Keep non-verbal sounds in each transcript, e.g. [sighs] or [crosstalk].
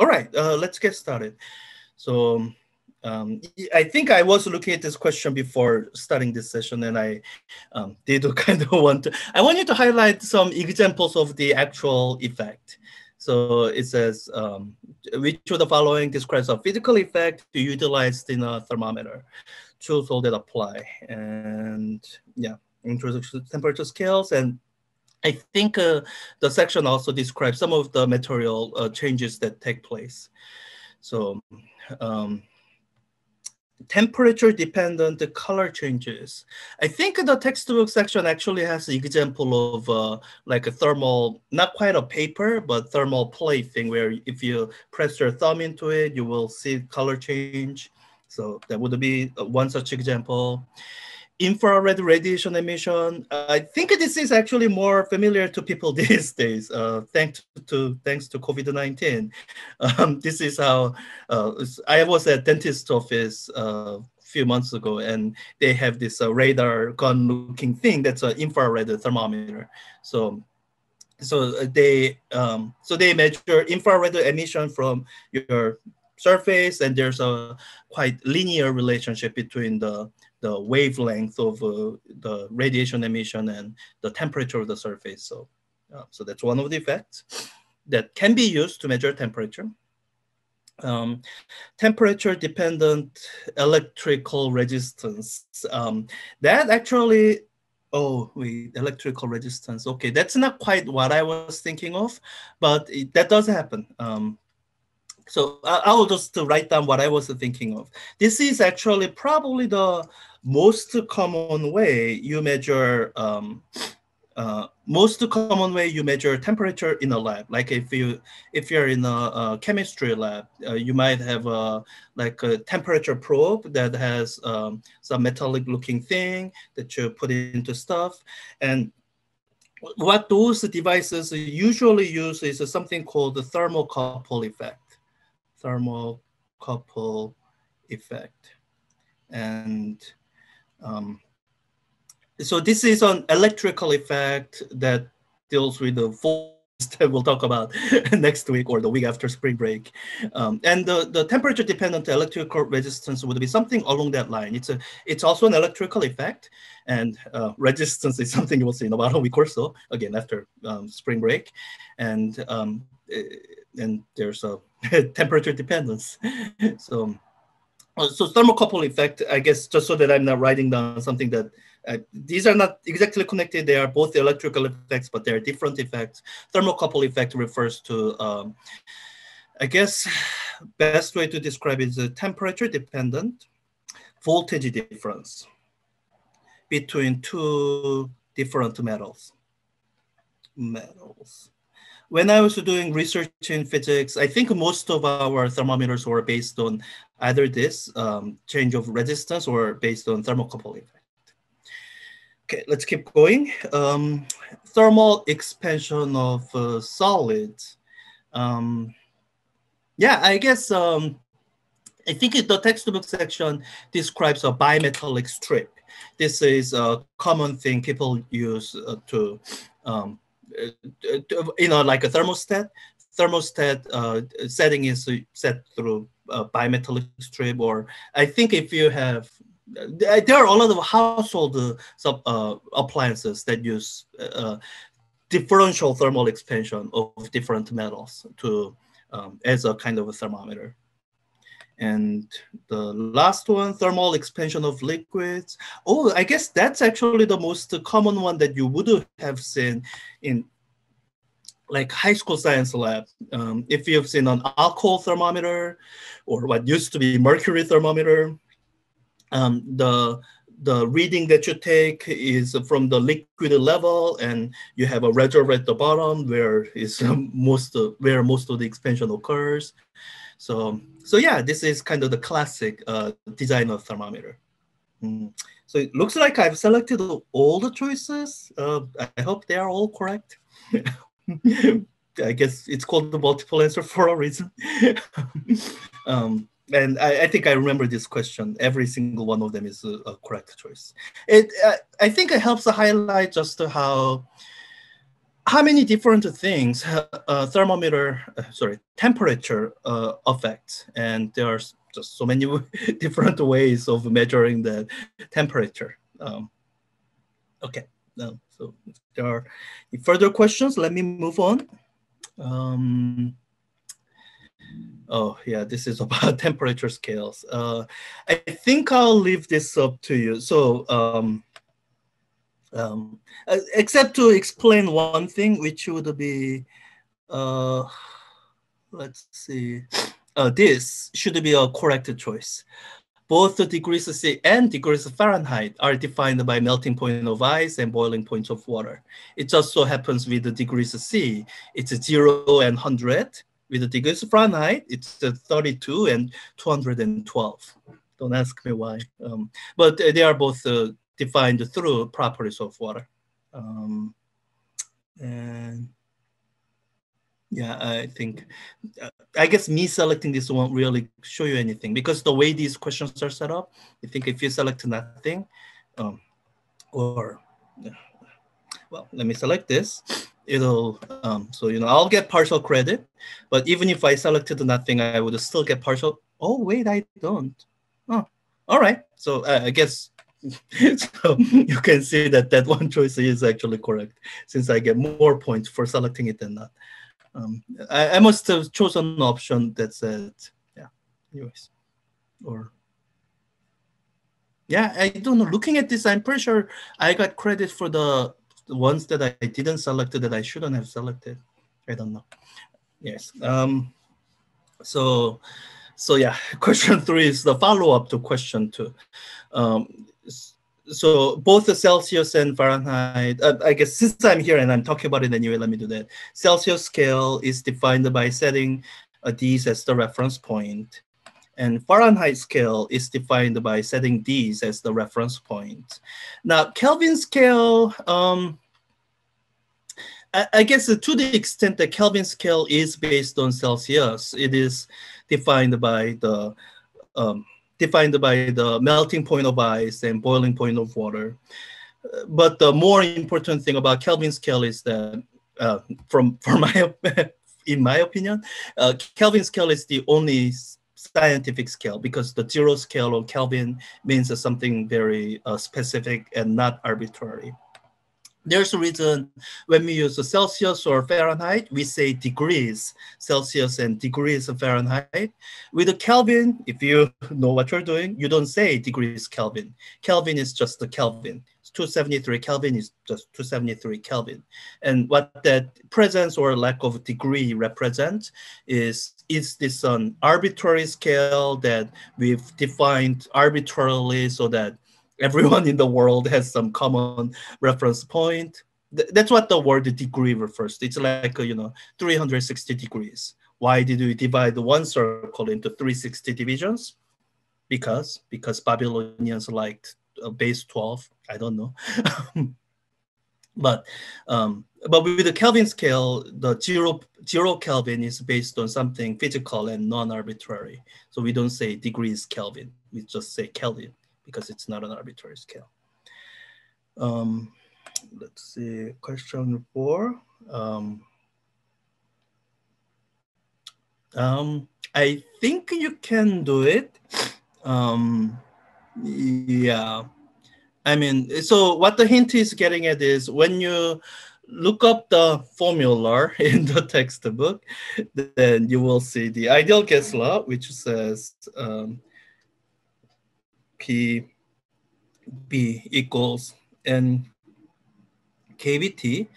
all right, uh, let's get started. So um, I think I was looking at this question before starting this session, and I um, [laughs] did kind of want to. I wanted to highlight some examples of the actual effect. So it says, um, which of the following describes a physical effect utilized in a thermometer? Choose all that apply. And yeah, introduction to temperature scales. And I think uh, the section also describes some of the material uh, changes that take place. So um, temperature dependent color changes. I think the textbook section actually has an example of uh, like a thermal, not quite a paper, but thermal plate thing where if you press your thumb into it, you will see color change. So that would be uh, one such example infrared radiation emission. I think this is actually more familiar to people [laughs] these days, uh, thanks to thanks to COVID nineteen. Um, this is how uh, I was at dentist office uh, a few months ago, and they have this uh, radar gun looking thing that's an infrared thermometer. So. So they um, so they measure infrared emission from your surface, and there's a quite linear relationship between the the wavelength of uh, the radiation emission and the temperature of the surface. So, uh, so that's one of the effects that can be used to measure temperature. Um, temperature dependent electrical resistance. Um, that actually, oh, wait, electrical resistance. Okay, that's not quite what I was thinking of, but it, that does happen. Um, so I, will just write down what I was thinking of. This is actually probably the most common way you measure um, uh, most common way you measure temperature in a lab. Like if you if you're in a, a chemistry lab, uh, you might have a like a temperature probe that has um, some metallic looking thing that you put into stuff, and what those devices usually use is something called the thermocouple effect. Thermocouple effect, and um, so this is an electrical effect that deals with the [laughs] we'll talk about [laughs] next week or the week after spring break. Um, and the, the temperature dependent electrical resistance would be something along that line. It's a it's also an electrical effect and uh, resistance is [laughs] something you will see in about a week or so, again, after um, spring break. And um, eh, and there's a temperature dependence. so uh, so thermocouple effect, I guess, just so that I'm not writing down something that uh, these are not exactly connected. They are both electrical effects, but they are different effects. Thermocouple effect refers to, um, I guess, best way to describe is a temperature dependent voltage difference between two different metals. Metals when I was doing research in physics, I think most of our thermometers were based on either this um, change of resistance or based on thermocouple effect. Okay, let's keep going. Um, thermal expansion of uh, solids. Um, yeah, I guess um, I think the textbook section describes a bimetallic strip. This is a common thing people use uh, to um, you know, like a thermostat. Thermostat uh, setting is set through a bimetallic strip, or I think if you have, there are a lot of household uh, uh, appliances that use uh, differential thermal expansion of different metals to um, as a kind of a thermometer. And the last one, thermal expansion of liquids. Oh, I guess that's actually the most common one that you would have seen in like high school science lab. Um, if you've seen an alcohol thermometer or what used to be mercury thermometer, um, the the reading that you take is from the liquid level, and you have a reservoir at the bottom where is [laughs] most of, where most of the expansion occurs. So, so yeah, this is kind of the classic uh, design of thermometer. Mm. So it looks like I've selected all the choices. Uh, I hope they are all correct. [laughs] [laughs] I guess it's called the multiple answer for a reason. um, and I, I, think I remember this question. Every single one of them is a, a correct choice. It, uh, I think it helps to highlight just how how many different things uh, thermometer, uh, sorry, temperature uh, affects, and there are just so many [laughs] different ways of measuring the temperature. Um, okay, so if there are further questions, let me move on. Um, oh yeah, this is [laughs] about temperature scales. Uh, I think I'll leave this up to you. So um, um, uh, except to explain one thing, which would be, uh, let's see, uh, this should be a correct choice. Both the degrees C and degrees Fahrenheit are defined by melting point of ice and boiling point of water. It just so happens with the degrees C, it's zero and 100. With the degrees Fahrenheit, it's 32 and 212. Don't ask me why. Um, but they are both uh, defined through properties of water. Um, and yeah, I think, uh, I guess me selecting this won't really show you anything because the way these questions are set up, I think if you select nothing, um, or, well, let me select this, it'll, um, so, you know, I'll get partial credit, but even if I selected nothing, I would still get partial, oh, wait, I don't. Oh, all right. So uh, I guess [laughs] so you can see that that one choice is actually correct since I get more points for selecting it than not. Um, I, I, must have chosen an option that said, yeah, anyways, or yeah, I don't know. Looking at this, I'm pretty sure I got credit for the, the ones that I didn't select that I shouldn't have selected. I don't know. Yes. Um, so, so yeah, [laughs] question three is the follow-up to question two. Um, so both the Celsius and Fahrenheit, uh, I guess since I'm here and I'm talking about it anyway, let me do that. Celsius scale is defined by setting these as the reference point. And Fahrenheit scale is defined by setting these as the reference point. Now, Kelvin scale, um, I, I guess uh, to the extent that Kelvin scale is based on Celsius, it is defined by the um, defined by the melting point of ice and boiling point of water. But the more important thing about Kelvin scale is that, uh, from [laughs] for my [laughs] in my opinion, uh, Kelvin scale is the only scientific scale because the zero scale of Kelvin means something very uh, specific and not arbitrary. There's a reason when we use Celsius or Fahrenheit, we say degrees Celsius and degrees Fahrenheit. With the Kelvin, if you [laughs] know what you're doing, you don't say degrees Kelvin. Kelvin is just the Kelvin. 273 Kelvin is just 273 Kelvin. And what that presence or lack of degree represents is, is this an arbitrary scale that we've defined arbitrarily so that everyone in the world has some common reference point. Th that's what the word degree refers to. It's like, you know, 360 degrees. Why did we divide one circle into 360 divisions? Because, because Babylonians liked uh, base 12. I don't know. [laughs] but um, but with the Kelvin scale, the zero, zero Kelvin is based on something physical and non-arbitrary. So we don't say degrees Kelvin, we just say Kelvin because it's not an arbitrary scale. Um, let's see, question four. Um, um, I think you can do it. Um, yeah. I mean, so what the hint is getting at is when you look up the formula [laughs] in the textbook, then you will see the ideal gas law, which says um, P V equals N KBT.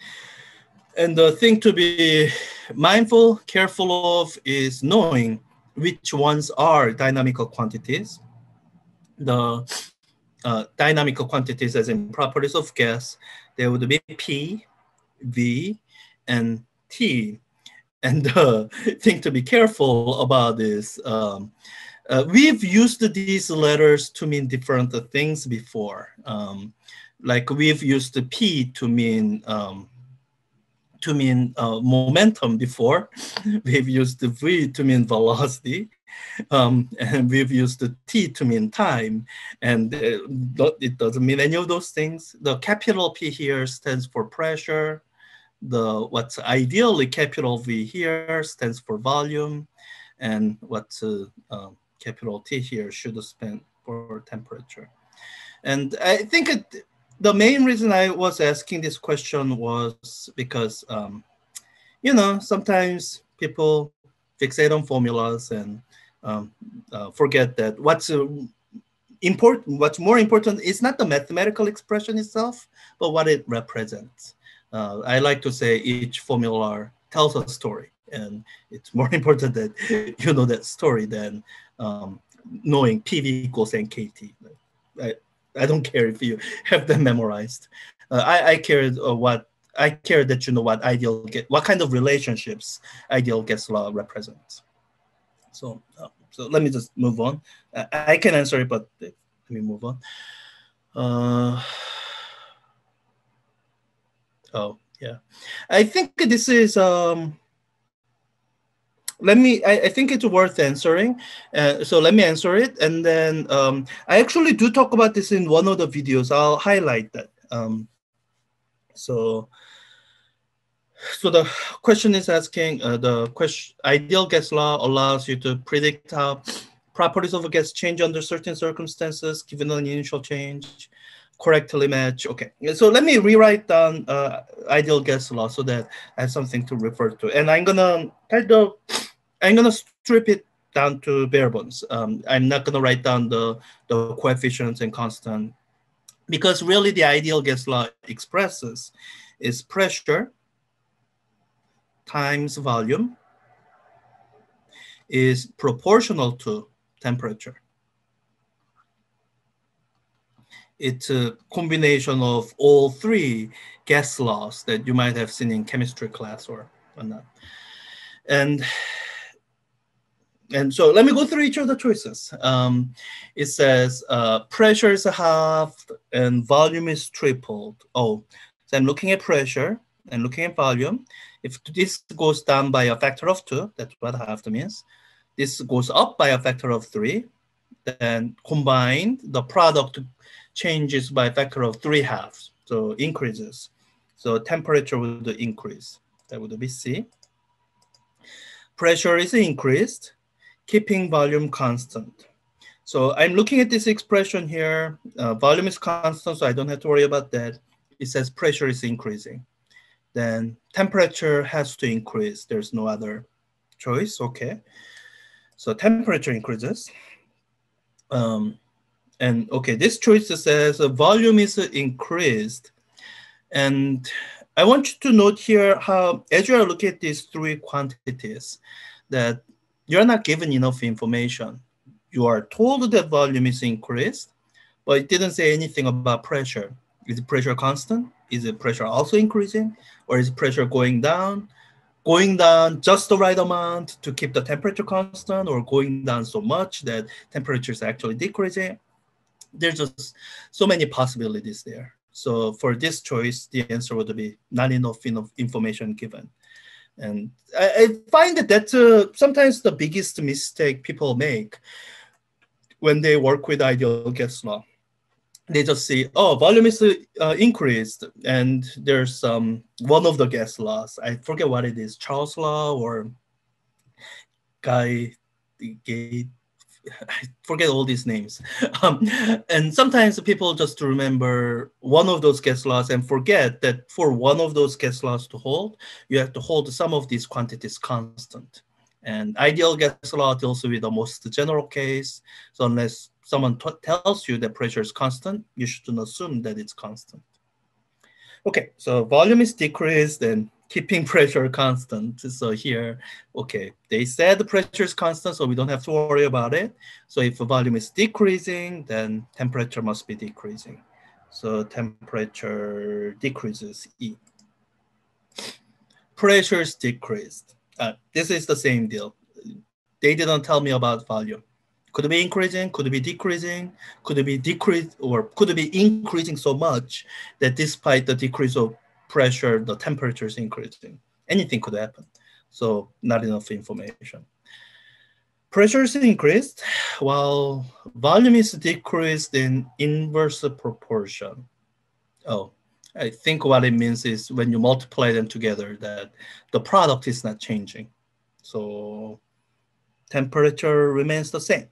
And the thing to be mindful, careful of is knowing which ones are dynamical quantities. The uh, dynamical quantities as in properties of gas, there would be P, V, and T. And the [laughs] thing to be careful about is um, uh, we've used these letters to mean different things before. Um, like we've used P to mean um, to mean uh, momentum before. [laughs] we've used the V to mean velocity. Um, and we've used the T to mean time, and uh, it doesn't mean any of those things. The capital P here stands for pressure. the what's ideally capital V here stands for volume, and what uh, um, capital T here should stand for temperature. And I think it, the main reason I was asking this question was because, um, you know, sometimes people fixate on formulas and um, uh, forget that what's uh, important, what's more important is not the mathematical expression itself, but what it represents. Uh, I like to say each formula tells a story, and it's more [laughs] important that you know that story than um, knowing PV equals NKT. I, I don't [laughs] care if you have them memorized. Uh, I, I care uh, what I care that you know what ideal get what kind of relationships ideal gas law represents. So uh, so let me just move on. I, I, can answer it, but let me move on. Uh, oh yeah, I think this is um let me I, I, think it's worth answering uh, so let me answer it and then um, i actually do talk about this in one of the videos i'll highlight that um, so so the question is asking uh, the question ideal gas law allows you to predict how properties of a gas change under certain circumstances given an initial change correctly match. Okay. So let me rewrite down uh, ideal gas law so that i have something to refer to. And i'm gonna kind of I'm gonna strip it down to bare bones. Um, I'm not gonna write down the, the coefficients and constant because really the ideal gas law expresses is pressure times volume is proportional to temperature. It's a combination of all three gas laws that you might have seen in chemistry class or whatnot. And and so let me go through each of the choices. Um, it says uh, pressure is halved and volume is tripled. Oh, so I'm looking at pressure and looking at volume. If this goes down by a factor of two, that's what halved means. This goes up by a factor of three. Then combined, the product changes by a factor of three halves, so increases. So temperature would increase. That would be C. Pressure is increased keeping volume constant. So I'm looking at this expression here. Uh, volume is constant, so I don't have to worry about that. It says pressure is increasing. Then temperature has to increase. There's no other choice, okay. So temperature increases. Um, and okay, this choice says uh, volume is increased. And I want you to note here how, as you are looking at these three quantities, that you're not given enough information. You are told that volume is increased, but it didn't say anything about pressure. Is the pressure constant? Is the pressure also increasing? Or is pressure going down? Going down just the right amount to keep the temperature constant or going down so much that temperature is actually decreasing? There's just so many possibilities there. So for this choice, the answer would be not enough, information given. And I, I find that that's uh, sometimes the biggest mistake people make when they work with ideal gas law. They just say, oh, volume is uh, increased, and there's um, one of the gas laws. I forget what it is, Charles law or Guy Gate [laughs] I forget all these names. [laughs] Um, and sometimes people just remember one of those gas laws and forget that for one of those gas laws to hold, you have to hold some of these quantities constant. And ideal gas law deals with the most general case. So unless someone tells you that pressure is constant, you shouldn't assume that it's constant. Okay, so volume is decreased and [laughs] keeping pressure constant. So here, okay, they said the pressure is constant, so we don't have to worry about it. So if the volume is decreasing, then temperature must be decreasing. So temperature decreases E. Pressure is decreased. Uh, this is the same deal. They didn't tell me about volume. Could be increasing? Could be decreasing? Could be decreased or could be increasing so much that despite the decrease of pressure, the temperature is increasing. Anything could happen. So not enough information. Pressure is increased while volume is decreased in inverse proportion. Oh, I think what it means is when you multiply them together, that the product is not changing. So temperature remains the same.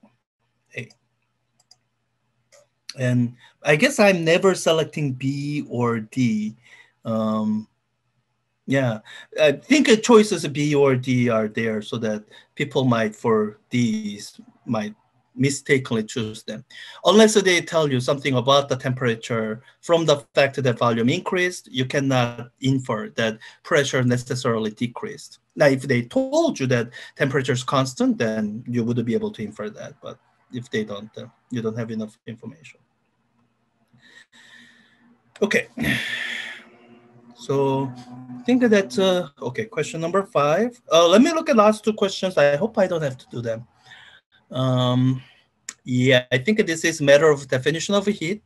And I guess I'm never selecting B or D. Um, yeah, I think choices B or D are there so that people might for these might mistakenly choose them. Unless they tell you something about the temperature from the fact that volume increased, you cannot infer that pressure necessarily decreased. Now, if they told you that temperature is constant, then you would be able to infer that. But if they don't, uh, you don't have enough information. Okay. [sighs] So I think that, uh, okay, question number five. Uh, let me look at last two questions. I hope I don't have to do them. Um, yeah, I think this is matter of definition of heat.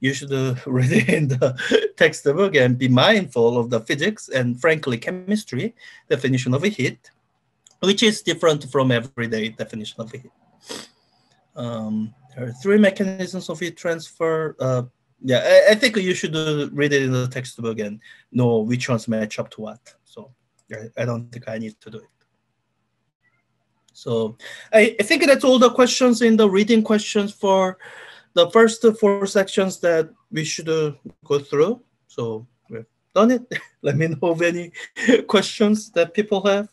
You should uh, [laughs] read it in the [laughs] textbook and be mindful of the physics and frankly chemistry definition of heat, which is different from everyday definition of heat. Um, there are three mechanisms of heat transfer. Uh, yeah, I, I, think you should uh, read it in the textbook and know which ones match up to what. So I, I don't think I need to do it. So I, I think that's all the questions in the reading questions for the first four sections that we should uh, go through. So we've done it. [laughs] Let me know of any [laughs] questions that people have.